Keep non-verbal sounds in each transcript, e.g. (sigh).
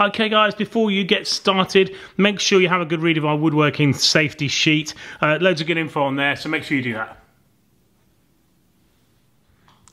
Okay guys, before you get started, make sure you have a good read of our woodworking safety sheet. Uh, loads of good info on there, so make sure you do that.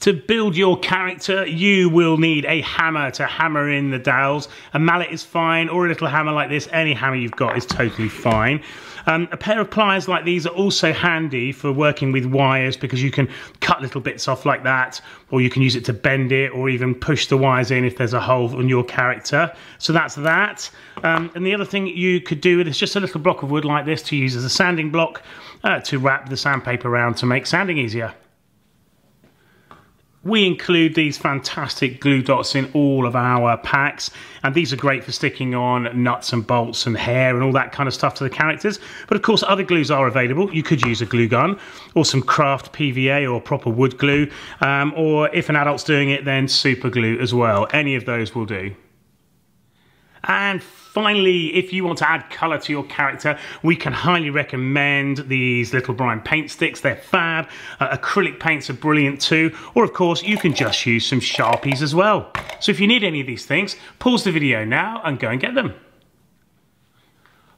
To build your character, you will need a hammer to hammer in the dowels. A mallet is fine, or a little hammer like this. Any hammer you've got is totally fine. Um, a pair of pliers like these are also handy for working with wires because you can cut little bits off like that, or you can use it to bend it, or even push the wires in if there's a hole on your character. So that's that. Um, and the other thing you could do is just a little block of wood like this to use as a sanding block uh, to wrap the sandpaper around to make sanding easier. We include these fantastic glue dots in all of our packs and these are great for sticking on nuts and bolts and hair and all that kind of stuff to the characters. But of course other glues are available. You could use a glue gun or some craft PVA or proper wood glue um, or if an adult's doing it then super glue as well. Any of those will do. And finally, if you want to add colour to your character, we can highly recommend these little Brine paint sticks. They're fab. Uh, acrylic paints are brilliant too. Or of course, you can just use some Sharpies as well. So if you need any of these things, pause the video now and go and get them.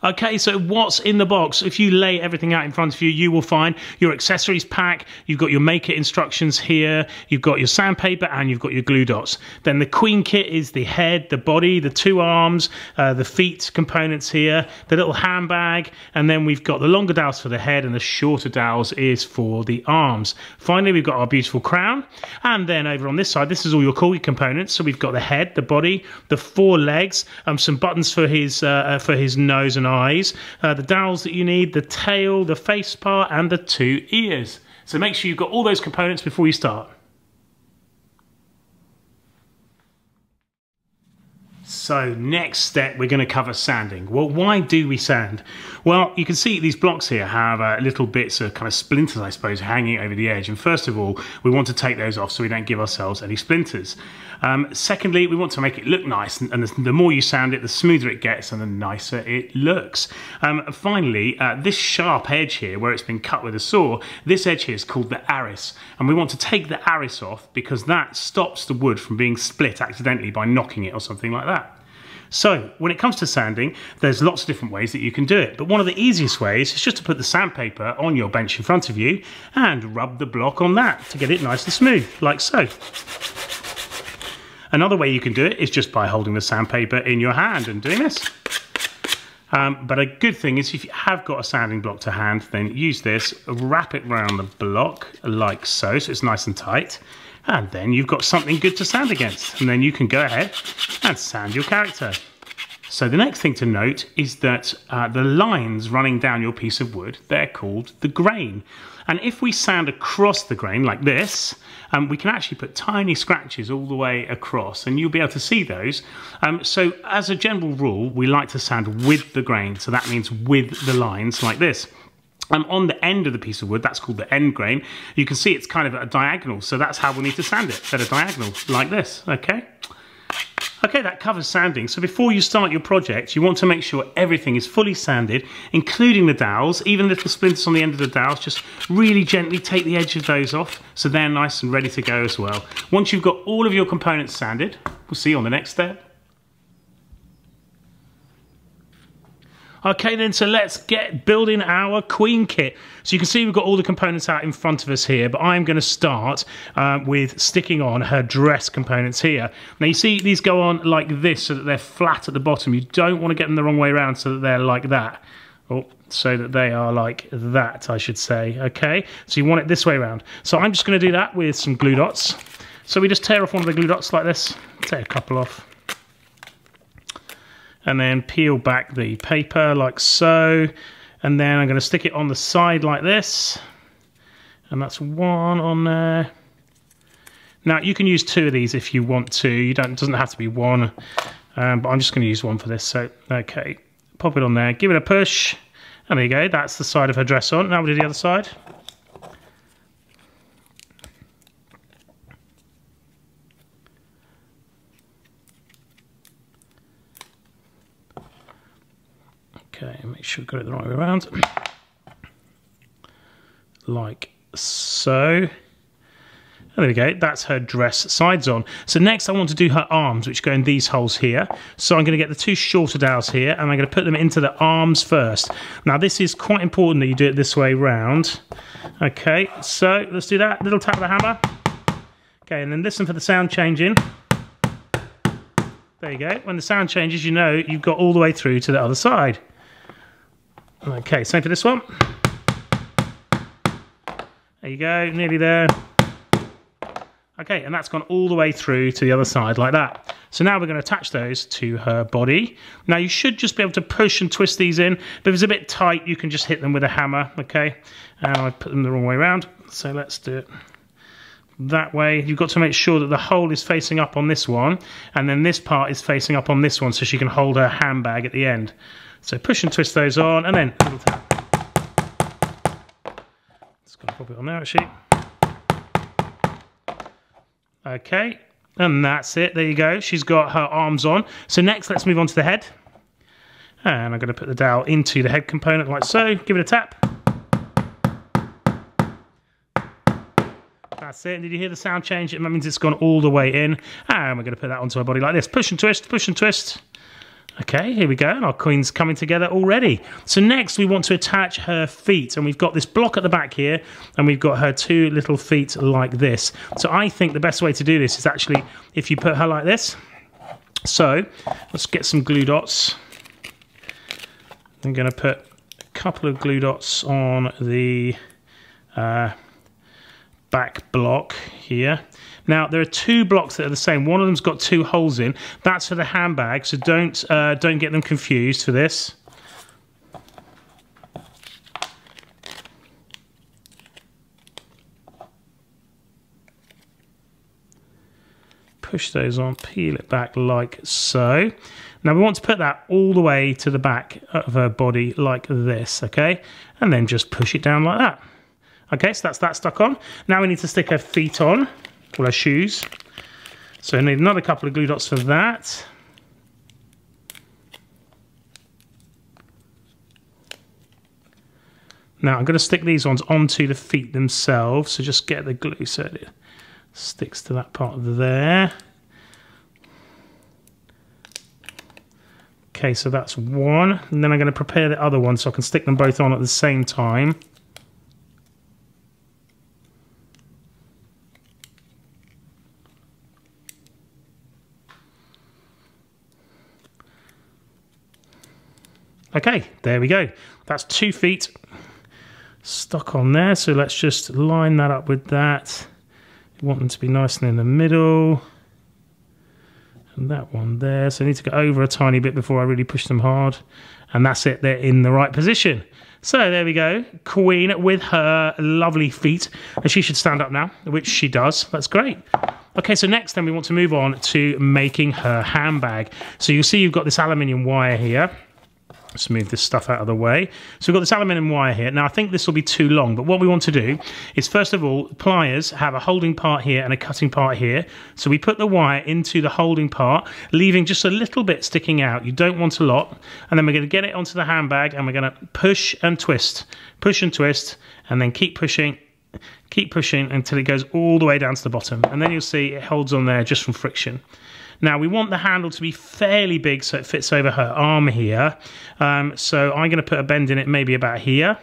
Okay, so what's in the box? If you lay everything out in front of you, you will find your accessories pack, you've got your make it instructions here, you've got your sandpaper, and you've got your glue dots. Then the queen kit is the head, the body, the two arms, uh, the feet components here, the little handbag, and then we've got the longer dowels for the head and the shorter dowels is for the arms. Finally, we've got our beautiful crown, and then over on this side, this is all your corgi components. So we've got the head, the body, the four legs, um, some buttons for his uh, uh for his nose and eyes, uh, the dowels that you need, the tail, the face part, and the two ears. So make sure you've got all those components before you start. So next step, we're going to cover sanding. Well, why do we sand? Well, you can see these blocks here have uh, little bits of kind of splinters, I suppose, hanging over the edge. And first of all, we want to take those off so we don't give ourselves any splinters. Um, secondly, we want to make it look nice. And, and the, the, more you sand it, the smoother it gets and the nicer it looks. Um, finally, uh, this sharp edge here, where it's been cut with a saw, this edge here is called the arris. And we want to take the arris off because that stops the wood from being split accidentally by knocking it or something like that. So when it comes to sanding, there's lots of different ways that you can do it. But one of the easiest ways is just to put the sandpaper on your bench in front of you and rub the block on that to get it nice and smooth, like so. Another way you can do it is just by holding the sandpaper in your hand and doing this. Um, but a good thing is if you have got a sanding block to hand, then use this, wrap it around the block like so, so it's nice and tight and then you've got something good to sand against and then you can go ahead and sand your character. So the next thing to note is that uh, the lines running down your piece of wood, they're called the grain. And if we sand across the grain like this, um, we can actually put tiny scratches all the way across and you'll be able to see those. Um, so as a general rule, we like to sand with the grain. So that means with the lines like this. Um, on the end of the piece of wood, that's called the end grain, you can see it's kind of at a diagonal, so that's how we'll need to sand it, at a diagonal, like this, okay? Okay, that covers sanding. So before you start your project, you want to make sure everything is fully sanded, including the dowels, even little splinters on the end of the dowels, just really gently take the edge of those off so they're nice and ready to go as well. Once you've got all of your components sanded, we'll see you on the next step. Okay then, so let's get building our queen kit. So you can see we've got all the components out in front of us here, but I'm going to start uh, with sticking on her dress components here. Now you see these go on like this so that they're flat at the bottom. You don't want to get them the wrong way around so that they're like that. Oh, so that they are like that, I should say. Okay, so you want it this way around. So I'm just going to do that with some glue dots. So we just tear off one of the glue dots like this, take a couple off and then peel back the paper like so. And then I'm going to stick it on the side like this. And that's one on there. Now you can use two of these if you want to. You don't it doesn't have to be one. Um, but I'm just going to use one for this so okay. Pop it on there give it a push. And there you go that's the side of her dress on. Now we'll do the other side Got it the right way around. Like so. there we go, that's her dress sides on. So next I want to do her arms, which go in these holes here. So I'm going to get the two shorter dowels here, and I'm going to put them into the arms first. Now this is quite important that you do it this way round. Okay, so let's do that. Little tap of the hammer. Okay, and then listen for the sound changing. There you go. When the sound changes, you know you've got all the way through to the other side. Okay, same for this one. There you go, nearly there. Okay, and that's gone all the way through to the other side like that. So now we're going to attach those to her body. Now you should just be able to push and twist these in, but if it's a bit tight, you can just hit them with a hammer, okay? And I put them the wrong way around, so let's do it that way. You've got to make sure that the hole is facing up on this one, and then this part is facing up on this one so she can hold her handbag at the end. So push and twist those on, and then tap. Just to pop it on there actually. Okay, and that's it. There you go. She's got her arms on. So next, let's move on to the head. And I'm going to put the dowel into the head component like so. Give it a tap. That's it. Did you hear the sound change? It means it's gone all the way in. And we're going to put that onto our body like this. Push and twist, push and twist. Okay, here we go. And our queen's coming together already. So next we want to attach her feet. And we've got this block at the back here. And we've got her two little feet like this. So I think the best way to do this is actually if you put her like this. So let's get some glue dots. I'm going to put a couple of glue dots on the... Uh, back block here. Now there are two blocks that are the same. One of them's got two holes in. That's for the handbag, so don't uh, don't get them confused for this. Push those on, peel it back like so. Now we want to put that all the way to the back of her body like this, okay? And then just push it down like that. Okay, so that's that stuck on. Now we need to stick her feet on, or our shoes. So I need another couple of glue dots for that. Now I'm going to stick these ones onto the feet themselves, so just get the glue so it sticks to that part there. Okay, so that's one, and then I'm going to prepare the other one so I can stick them both on at the same time. Okay, there we go. That's two feet stuck on there. So let's just line that up with that. Want them to be nice and in the middle. And that one there. So I need to go over a tiny bit before I really push them hard. And that's it, they're in the right position. So there we go, Queen with her lovely feet. And she should stand up now, which she does. That's great. Okay, so next then we want to move on to making her handbag. So you'll see you've got this aluminium wire here. Let's move this stuff out of the way. So we've got this aluminium wire here. Now I think this will be too long, but what we want to do is first of all, pliers have a holding part here and a cutting part here. So we put the wire into the holding part, leaving just a little bit sticking out. You don't want a lot. And then we're going to get it onto the handbag and we're going to push and twist, push and twist, and then keep pushing, keep pushing until it goes all the way down to the bottom. And then you'll see it holds on there just from friction. Now we want the handle to be fairly big so it fits over her arm here. Um, so I'm going to put a bend in it maybe about here.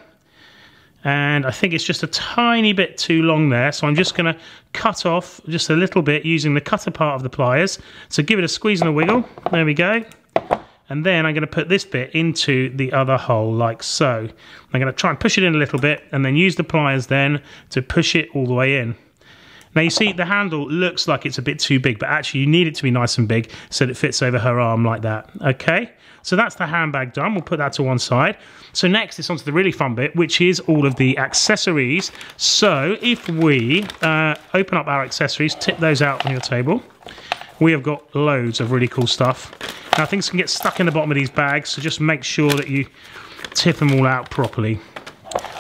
And I think it's just a tiny bit too long there. So I'm just going to cut off just a little bit using the cutter part of the pliers. So give it a squeeze and a wiggle. There we go. And then I'm going to put this bit into the other hole like so. I'm going to try and push it in a little bit and then use the pliers then to push it all the way in. Now you see the handle looks like it's a bit too big, but actually you need it to be nice and big so that it fits over her arm like that. Okay, so that's the handbag done. We'll put that to one side. So next it's onto the really fun bit, which is all of the accessories. So if we uh, open up our accessories, tip those out on your table, we have got loads of really cool stuff. Now things can get stuck in the bottom of these bags, so just make sure that you tip them all out properly.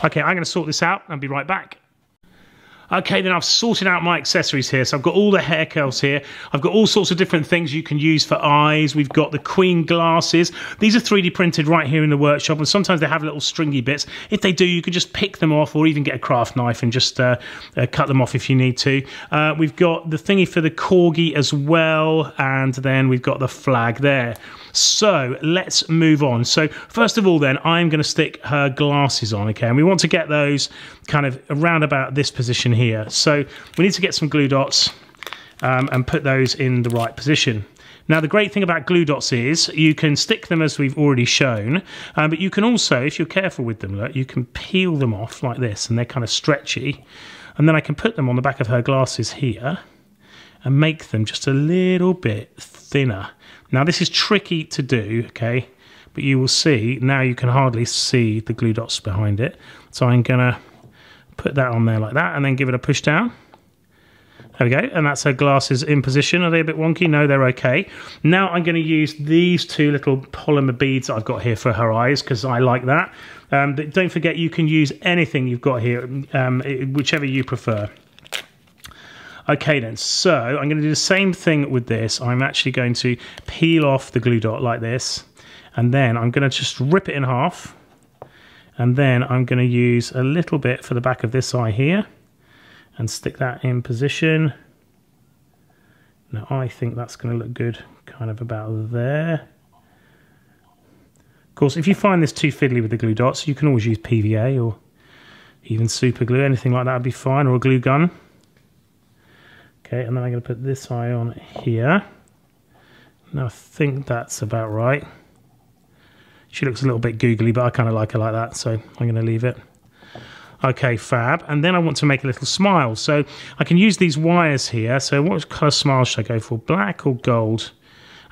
Okay, I'm going to sort this out and be right back. Okay, then I've sorted out my accessories here. So I've got all the hair curls here. I've got all sorts of different things you can use for eyes. We've got the Queen glasses. These are 3D printed right here in the workshop, and sometimes they have little stringy bits. If they do, you could just pick them off or even get a craft knife and just uh, uh, cut them off if you need to. Uh, we've got the thingy for the corgi as well, and then we've got the flag there. So let's move on. So first of all, then I'm going to stick her glasses on, okay? And we want to get those kind of around about this position here. So we need to get some glue dots um, and put those in the right position. Now, the great thing about glue dots is you can stick them as we've already shown, um, but you can also, if you're careful with them, look, you can peel them off like this and they're kind of stretchy. And then I can put them on the back of her glasses here and make them just a little bit thinner. Now, this is tricky to do, okay, but you will see now you can hardly see the glue dots behind it. So I'm to put that on there like that and then give it a push down. There we go, and that's her glasses in position. Are they a bit wonky? No, they're okay. Now I'm to use these two little polymer beads I've got here for her eyes because I like that. Um, but don't forget you can use anything you've got here, um, whichever you prefer. Okay then, so I'm going to do the same thing with this. I'm actually going to peel off the glue dot like this, and then I'm going to just rip it in half, and then I'm going to use a little bit for the back of this eye here, and stick that in position. Now I think that's going to look good kind of about there. Of course, if you find this too fiddly with the glue dots, you can always use PVA or even super glue, anything like that would be fine, or a glue gun. Okay, and then I'm going to put this eye on here. Now I think that's about right. She looks a little bit googly, but I kind of like her like that, so I'm going to leave it. Okay, fab. And then I want to make a little smile. So I can use these wires here. So what colour smile should I go for? Black or gold?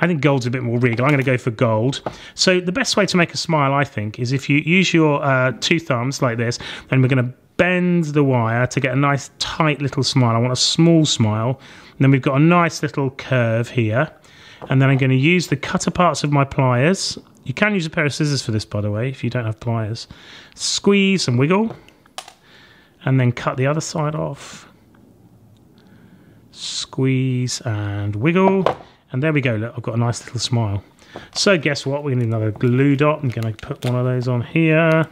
I think gold's a bit more regal. I'm going to go for gold. So the best way to make a smile, I think, is if you use your uh, two thumbs like this, and we're going to bend the wire to get a nice tight little smile. I want a small smile. And then we've got a nice little curve here. And then I'm going to use the cutter parts of my pliers. You can use a pair of scissors for this, by the way, if you don't have pliers. Squeeze and wiggle. And then cut the other side off. Squeeze and wiggle. And there we go. Look, I've got a nice little smile. So guess what? We're going to need another glue dot. I'm going to put one of those on here.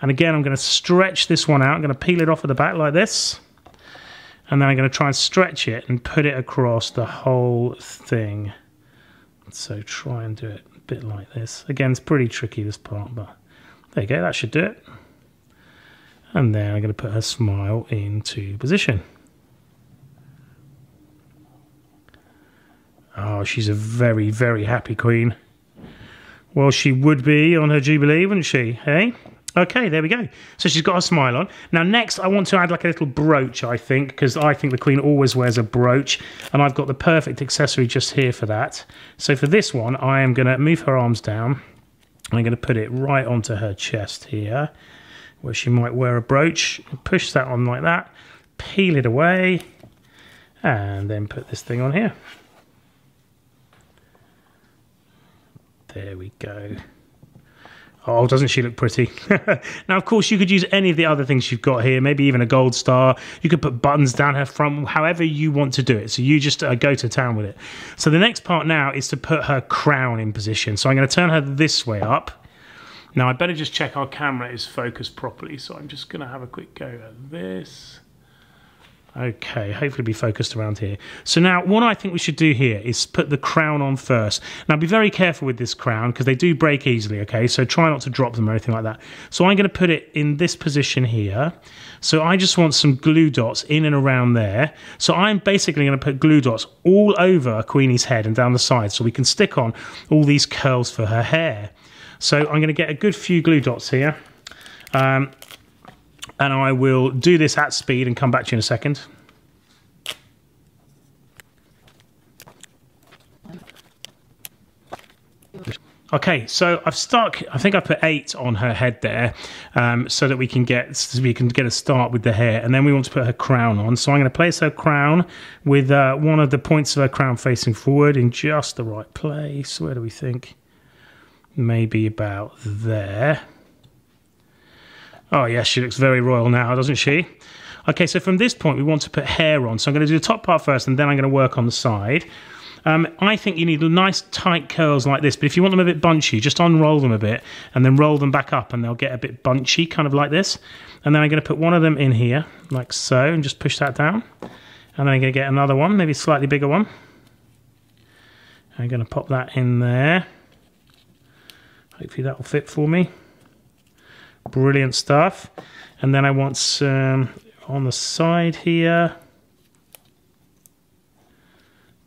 And again, I'm going to stretch this one out. I'm going to peel it off at the back like this. And then I'm going to try and stretch it and put it across the whole thing. So try and do it a bit like this. Again, it's pretty tricky, this part, but there you go. That should do it. And then I'm going to put her smile into position. Oh, she's a very, very happy queen. Well, she would be on her Jubilee, wouldn't she? Hey? Okay, there we go. So she's got a smile on. Now next I want to add like a little brooch, I think, because I think the Queen always wears a brooch. And I've got the perfect accessory just here for that. So for this one, I am going to move her arms down. I'm going to put it right onto her chest here, where she might wear a brooch. Push that on like that. Peel it away. And then put this thing on here. There we go. Oh, doesn't she look pretty? (laughs) now, of course, you could use any of the other things you've got here, maybe even a gold star. You could put buttons down her front, however you want to do it. So you just uh, go to town with it. So the next part now is to put her crown in position. So I'm going to turn her this way up. Now, I better just check our camera is focused properly. So I'm just going to have a quick go at this. Okay, hopefully be focused around here. So now what I think we should do here is put the crown on first. Now be very careful with this crown because they do break easily, okay? So try not to drop them or anything like that. So I'm going to put it in this position here. So I just want some glue dots in and around there. So I'm basically going to put glue dots all over Queenie's head and down the side so we can stick on all these curls for her hair. So I'm going to get a good few glue dots here. Um, and I will do this at speed and come back to you in a second. Okay, so I've stuck. I think I put eight on her head there, um, so that we can get so we can get a start with the hair, and then we want to put her crown on. So I'm going to place her crown with uh, one of the points of her crown facing forward in just the right place. Where do we think? Maybe about there. Oh, yes, she looks very royal now, doesn't she? Okay, so from this point, we want to put hair on. So I'm going to do the top part first, and then I'm going to work on the side. Um, I think you need nice tight curls like this, but if you want them a bit bunchy, just unroll them a bit and then roll them back up and they'll get a bit bunchy, kind of like this. And then I'm going to put one of them in here, like so, and just push that down. And then I'm going to get another one, maybe a slightly bigger one. I'm going to pop that in there. Hopefully that will fit for me. Brilliant stuff. And then I want some on the side here.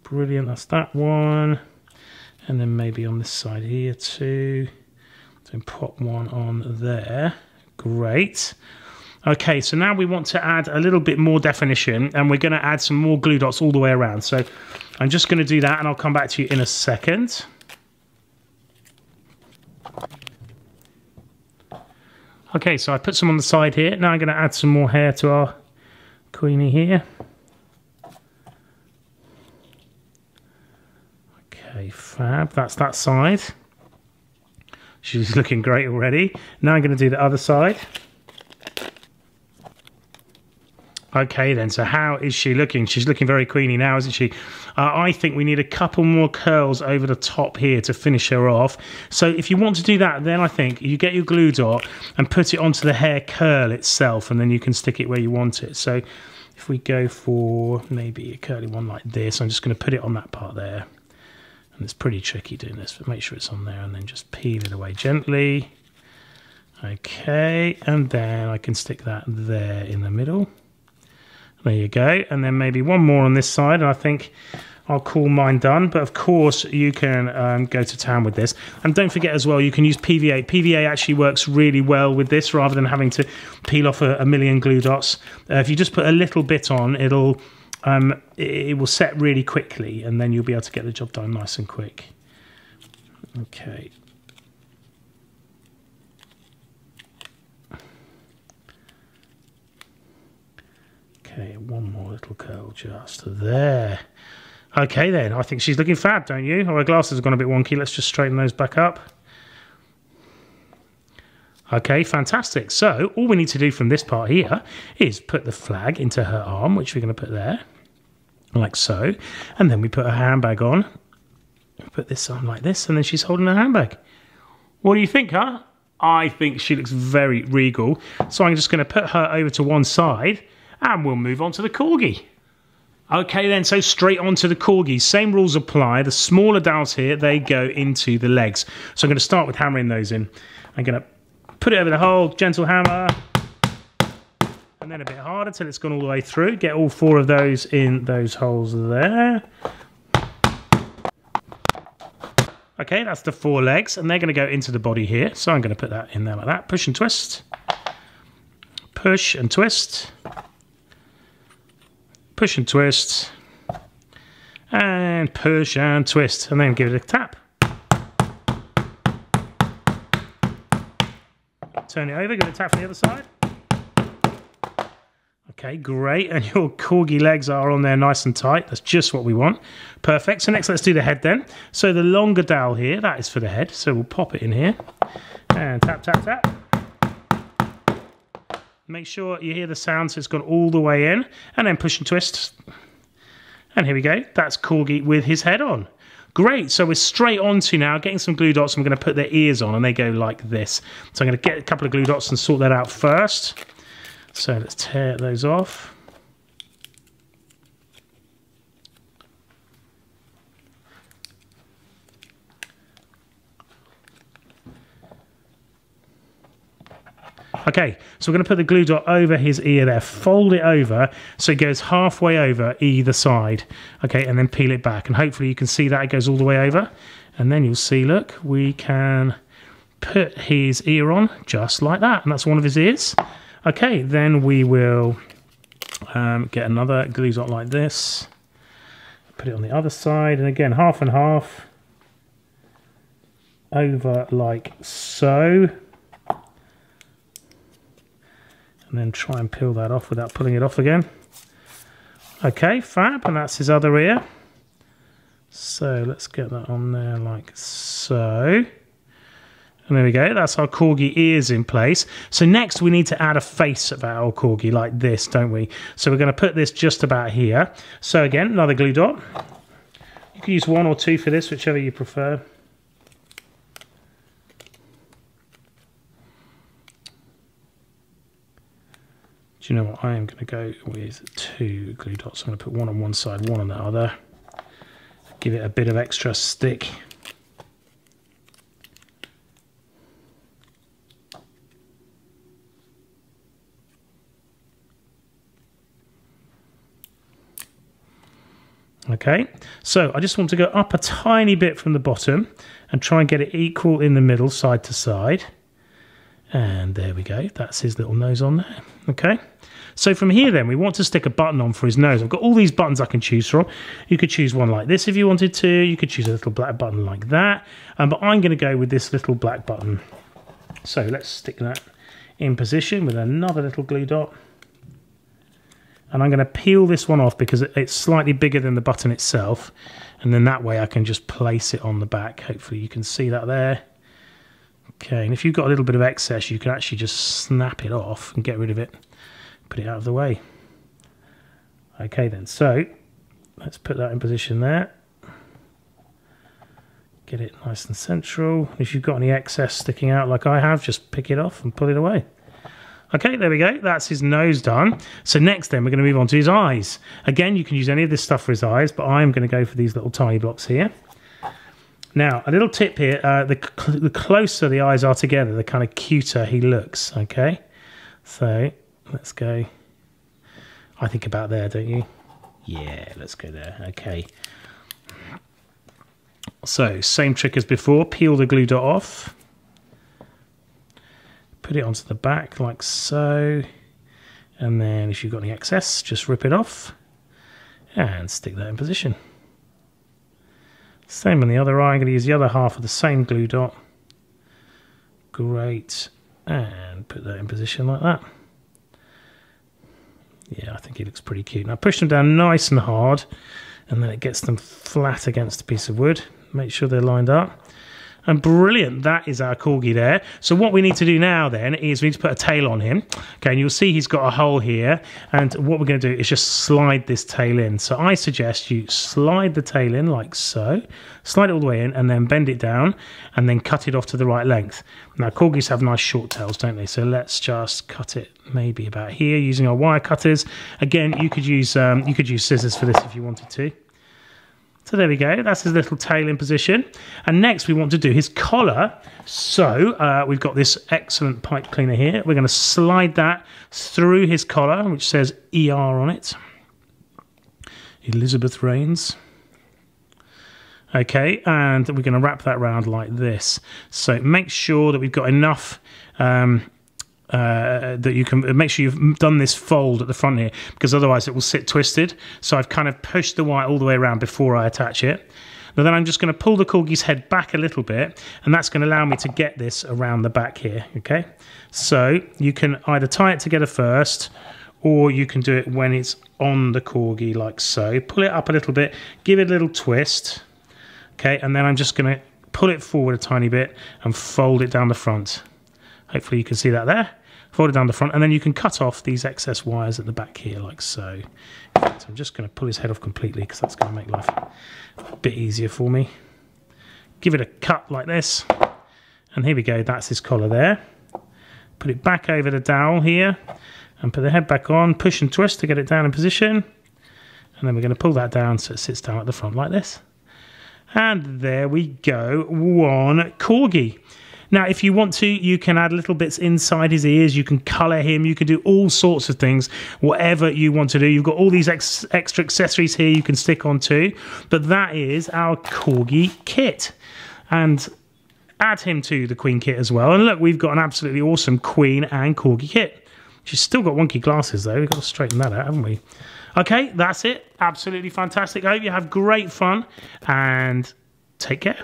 Brilliant, that's that one. And then maybe on this side here too. So pop one on there. Great. Okay, so now we want to add a little bit more definition and we're going to add some more glue dots all the way around. So I'm just going to do that and I'll come back to you in a second. Okay, so I put some on the side here. Now I'm going to add some more hair to our queenie here. Okay, fab. That's that side. She's looking great already. Now I'm going to do the other side. Okay then, so how is she looking? She's looking very queeny now, isn't she? Uh, I think we need a couple more curls over the top here to finish her off. So if you want to do that, then I think you get your glue dot and put it onto the hair curl itself, and then you can stick it where you want it. So if we go for maybe a curly one like this, I'm just going to put it on that part there. And it's pretty tricky doing this, but make sure it's on there and then just peel it away gently. Okay, and then I can stick that there in the middle. There you go. And then maybe one more on this side. And I think I'll call mine done. But of course, you can um, go to town with this. And don't forget as well, you can use PVA. PVA actually works really well with this rather than having to peel off a, a million glue dots. Uh, if you just put a little bit on, it'll um, it, it will set really quickly and then you'll be able to get the job done nice and quick. Okay, Okay, one more little curl just there. Okay then, I think she's looking fab, don't you? Oh, her glasses have gone a bit wonky. Let's just straighten those back up. Okay, fantastic. So all we need to do from this part here is put the flag into her arm, which we're going to put there, like so. And then we put her handbag on. Put this on like this, and then she's holding her handbag. What do you think, huh? I think she looks very regal. So I'm just going to put her over to one side and we'll move on to the Corgi. Okay then, so straight on to the Corgi. Same rules apply. The smaller dowels here, they go into the legs. So I'm going to start with hammering those in. I'm going to put it over the hole, gentle hammer, and then a bit harder till it's gone all the way through. Get all four of those in those holes there. Okay, that's the four legs, and they're going to go into the body here. So I'm going to put that in there like that. Push and twist. Push and twist push and twist, and push and twist, and then give it a tap. Turn it over, give it a tap from the other side. Okay, great. And your corgi legs are on there nice and tight. That's just what we want. Perfect. So next let's do the head then. So the longer dowel here, that is for the head. So we'll pop it in here. And tap, tap, tap. Make sure you hear the sound so it's gone all the way in. And then push and twist. And here we go. That's Corgi with his head on. Great, so we're straight on to now getting some glue dots. I'm going to put their ears on and they go like this. So I'm going to get a couple of glue dots and sort that out first. So let's tear those off. Okay, so we're going to put the glue dot over his ear there, fold it over so it goes halfway over either side. Okay, and then peel it back. And hopefully you can see that it goes all the way over. And then you'll see, look, we can put his ear on just like that. And that's one of his ears. Okay, then we will um, get another glue dot like this. Put it on the other side. And again, half and half over like so. And then try and peel that off without pulling it off again. Okay, fab, and that's his other ear. So let's get that on there like so. And there we go, that's our corgi ears in place. So next we need to add a face of our corgi like this, don't we? So we're going to put this just about here. So again, another glue dot. You can use one or two for this, whichever you prefer. You know what? I am going to go with two glue dots. I'm going to put one on one side, one on the other. Give it a bit of extra stick. Okay, so I just want to go up a tiny bit from the bottom and try and get it equal in the middle, side to side. And there we go, that's his little nose on there, okay? So from here then, we want to stick a button on for his nose. I've got all these buttons I can choose from. You could choose one like this if you wanted to. You could choose a little black button like that. Um, but I'm going to go with this little black button. So let's stick that in position with another little glue dot and I'm going to peel this one off because it's slightly bigger than the button itself and then that way I can just place it on the back hopefully you can see that there okay and if you've got a little bit of excess you can actually just snap it off and get rid of it put it out of the way okay then so let's put that in position there get it nice and central if you've got any excess sticking out like I have just pick it off and pull it away Okay, there we go. That's his nose done. So next then we're going to move on to his eyes. Again, you can use any of this stuff for his eyes, but I'm going to go for these little tiny blocks here. Now, a little tip here, uh, the, cl the closer the eyes are together, the kind of cuter he looks, okay? So, let's go, I think about there, don't you? Yeah, let's go there, okay. So, same trick as before, peel the glue dot off put it onto the back like so and then if you've got any excess just rip it off and stick that in position same on the other eye I'm going to use the other half of the same glue dot. Great. And put that in position like that. Yeah I think he looks pretty cute. Now push them down nice and hard and then it gets them flat against a piece of wood. Make sure they're lined up and brilliant, that is our corgi there. So what we need to do now then is we need to put a tail on him. Okay, and you'll see he's got a hole here. And what we're going to do is just slide this tail in. So I suggest you slide the tail in like so. Slide it all the way in and then bend it down and then cut it off to the right length. Now corgis have nice short tails, don't they? So let's just cut it maybe about here using our wire cutters. Again, you could use um, you could use scissors for this if you wanted to. So there we go, that's his little tail in position. And next we want to do his collar. So uh, we've got this excellent pipe cleaner here. We're going to slide that through his collar, which says ER on it. Elizabeth Reigns. Okay, and we're going to wrap that around like this. So make sure that we've got enough um, uh, that you can make sure you've done this fold at the front here because otherwise it will sit twisted. So I've kind of pushed the wire all the way around before I attach it. Now then I'm just going to pull the corgi's head back a little bit and that's going to allow me to get this around the back here, okay? So you can either tie it together first or you can do it when it's on the corgi like so. Pull it up a little bit, give it a little twist, okay? And then I'm just going to pull it forward a tiny bit and fold it down the front. Hopefully you can see that there fold it down the front, and then you can cut off these excess wires at the back here, like so. so I'm just going to pull his head off completely because that's going to make life a bit easier for me. Give it a cut like this, and here we go, that's his collar there. Put it back over the dowel here, and put the head back on, push and twist to get it down in position, and then we're going to pull that down so it sits down at the front like this. And there we go, one corgi. Now, if you want to, you can add little bits inside his ears. You can color him. You can do all sorts of things, whatever you want to do. You've got all these ex extra accessories here you can stick on too. But that is our Corgi kit. And add him to the Queen kit as well. And look, we've got an absolutely awesome Queen and Corgi kit. She's still got wonky glasses though. We've got to straighten that out, haven't we? Okay, that's it. Absolutely fantastic. I hope you have great fun and take care.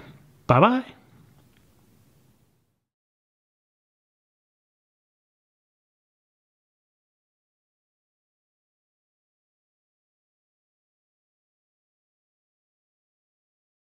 Bye bye.